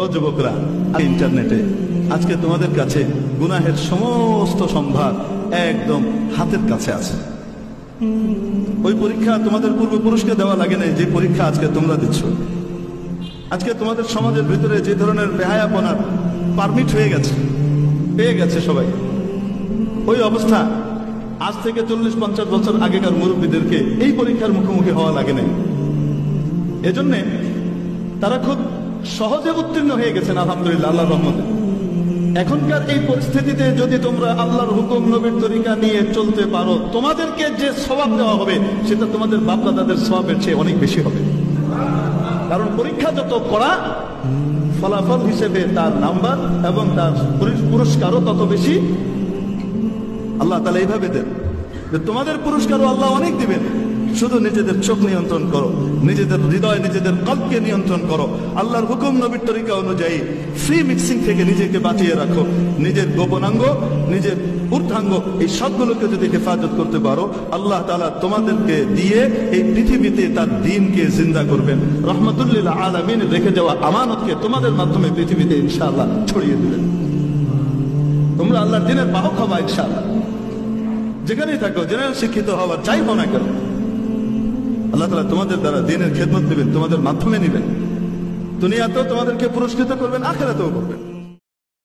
ও যুবকরা, ইন্টারনেটে। আজকে তোমাদের কাছে গুনাহের সমস্ত সম্ভার একদম হাতের কাছে আছে। ওই পরীক্ষা তোমাদের পূর্বপুরুষকে দেওয়া লাগে না যে পরীক্ষা আজকে তোমরা দিচ্ছ। আজকে তোমাদের সমাজের ভিতরে যে ধরনের বেহায়াপনার পারমিট হয়ে গেছে, পেয়ে গেছে সবাই। ওই অবস্থা আজ থেকে চল্লিশ পঞ্চাশ বছর আগেকার মুরব্বীদেরকে এই পরীক্ষার মুখোমুখি হওয়া লাগে নাই। এজন্যে তারা খুব সহজে উত্তীর্ণ হয়ে গেছেন, আলহামদুলিল্লাহ আল্লাহ রহমতে। এখনকার এই পরিস্থিতিতে যদি তোমরা আল্লাহর হুকুম নবীর তরিকা নিয়ে চলতে পারো, তোমাদেরকে যে স্বভাব দেওয়া হবে, সেটা তোমাদের বাপদাদাদের স্বভাবের চেয়ে অনেক বেশি হবে। কারণ পরীক্ষা যত করা, ফলাফল হিসেবে তার নাম্বার এবং তার পুরস্কারও তত বেশি। আল্লাহ তালা এইভাবে দেন যে তোমাদের পুরস্কারও আল্লাহ অনেক দিবেন। শুধু নিজেদের চোখ নিয়ন্ত্রণ করো, নিজেদের হৃদয়, নিজেদের কল্পকে নিয়ন্ত্রণ করো। আল্লাহর হুকুম নবীর তরিকা অনুযায়ী ফ্রি মিক্সিং থেকে নিজেকে বাঁচিয়ে রাখো। নিজের গোপনাঙ্গ, নিজের ঊর্ধ্বাঙ্গ, এই সবগুলোকে যদি হেফাজত করতে পারো, আল্লাহ তালা তোমাদেরকে দিয়ে এই পৃথিবীতে তার দিনকে জিন্দা করবেন। রহমতুল্লিল্লাহ আলমিন রেখে যাওয়া আমানতকে তোমাদের মাধ্যমে পৃথিবীতে ইনশাআল্লাহ ছড়িয়ে দিবেন। তোমরা আল্লাহর দিনের বাহক হবা ইনশাআল্লাহ। যেখানেই থাকো জেনারেল শিক্ষিত হওয়ার চাই হও না কেন আল্লাহ তালা তোমাদের দ্বারা দিনের খেদমত নেবেন, তোমাদের মাধ্যমে নেবেন। দুনিয়াতেও তোমাদেরকে পুরস্কৃত করবেন, আখেরাতেও করবেন।